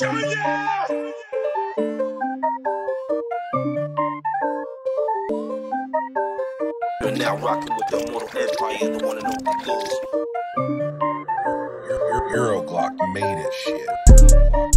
You're now rocking with the mortal Empire, the one and only Lewis. Euro Euroglock made it shit.